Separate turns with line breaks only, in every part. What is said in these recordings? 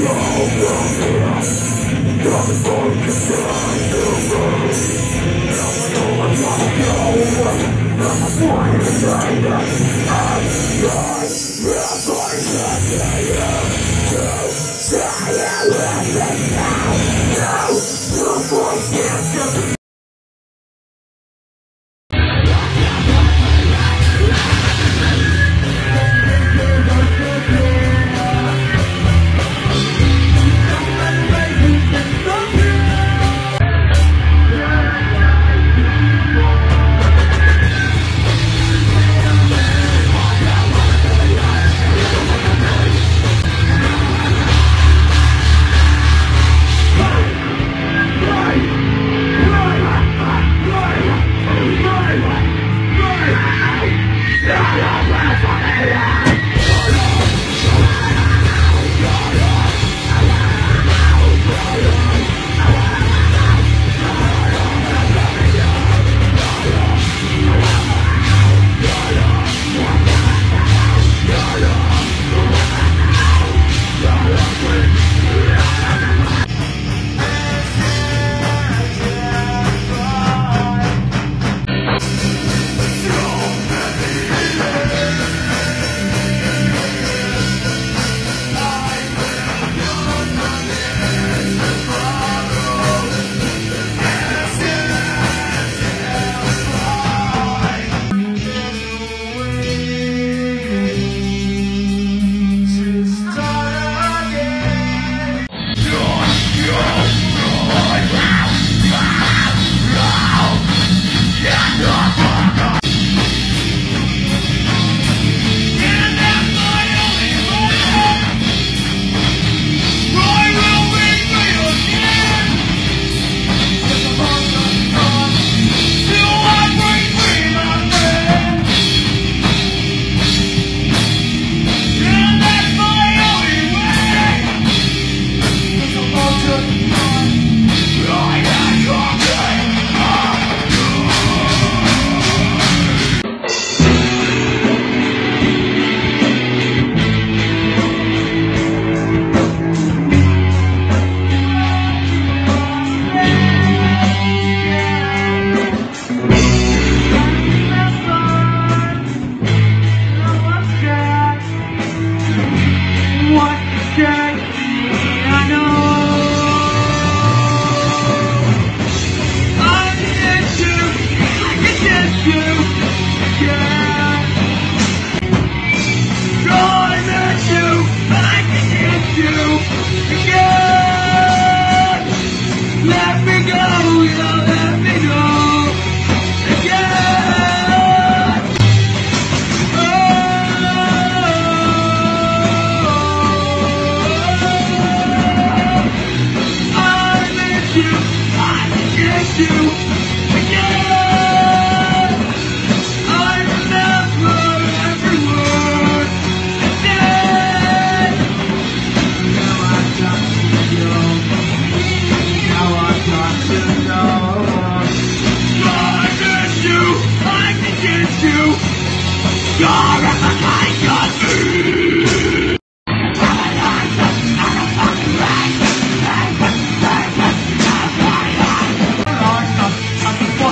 Oh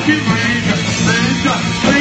Keep my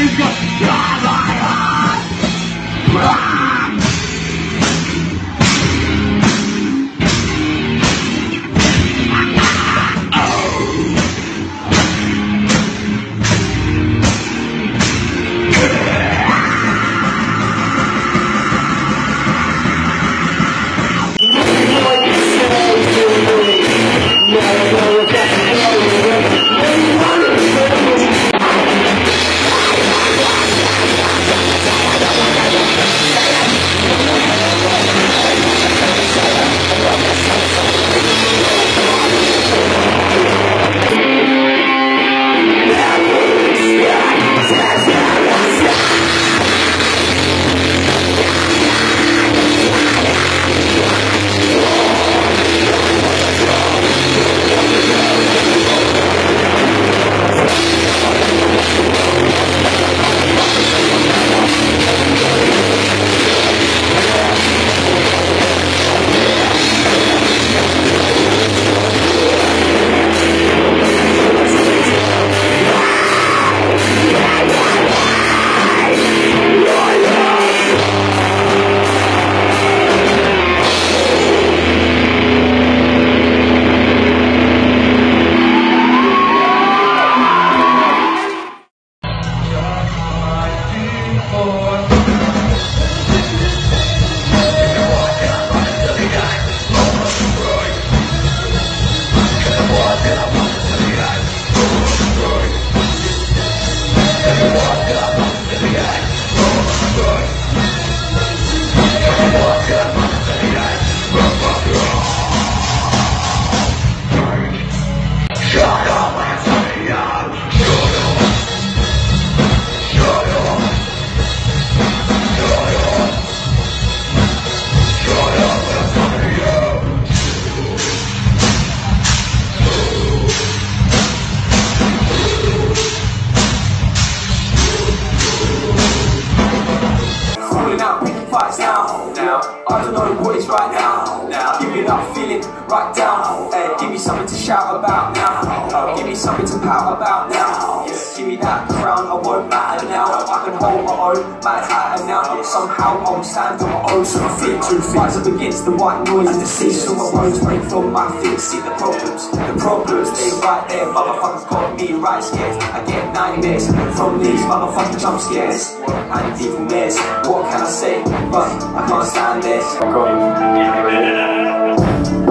noise right now. Now, give me that feeling right down. Hey, give me something to shout about now. Give me something to pout about now. Give me that crown, I won't matter now. Can hold my own, mad hatter now. Somehow I'll stand on my own, so I feel to rise up against the white noise and the. So my bones break from my feet. See the problems, the problems, they right there. Motherfuckers got me right scared. I get nightmares from these motherfucking jump scares and evil mares. What can I say? But I can't stand this.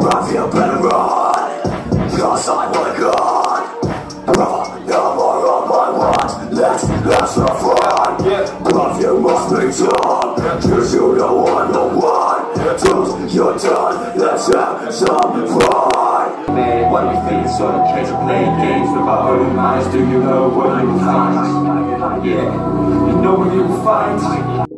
I feel better run, cause I wanna God. Run, no more on my watch, let's, let's not But you must be done, cause you know I'm the one. Till you're done, let's have some fun. Man, what do we feeling so the case of playing games with our own minds? Do you know what you find? Yeah, you know what you find.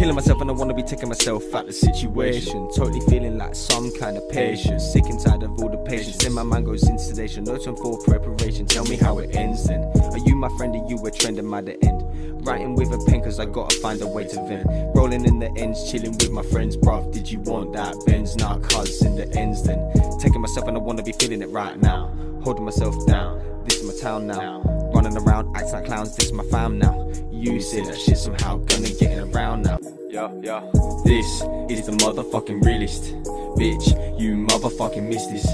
Killing myself and I wanna be taking myself out the situation. Totally feeling like some kind of patient. Sick and tired of all the patience. Then my mind goes into sedation. No time for preparation. Tell me how it ends then. Are you my friend or you a trend? Am I the end? Writing with a pen cause I gotta find a way to vent. Rolling in the ends, chilling with my friends. Bruv, did you want that? Benz, nah, cuz in the ends then. Taking myself and I wanna be feeling it right now. Holding myself down. This is my town now. Running around, acting like clowns. This is my fam now. You say that shit somehow gonna get around now. Yeah, yeah. This is the motherfucking realist. Bitch, you motherfucking missed this.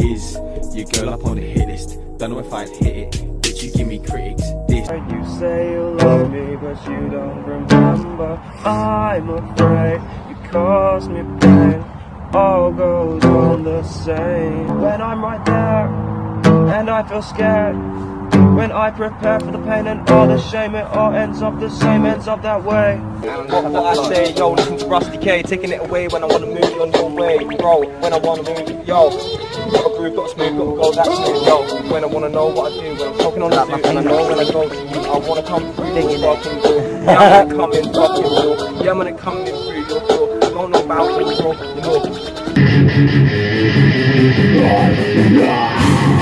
Is your girl up on the hit list? Don't know if I'd hit it. Bitch, you give me critics. This.
You say you love me, but you don't remember. I'm afraid you cause me pain. All goes on the same. When I'm right there, and I feel scared. When I prepare for the pain and all the shame, it all ends up the same, ends up that way.
What, what I say, yo, listen to Rusty K, taking it away when I wanna move on your way, bro. When I wanna move, yo, got a groove, got a smooth, got a go that smooth, yo. When I wanna know what I do, when I'm talking on the suit, and I know when I go to you, I wanna come through your fucking door. Yeah, I'm gonna come in fucking door. Yeah, I'm gonna come in through your door. Don't know about you, bro, you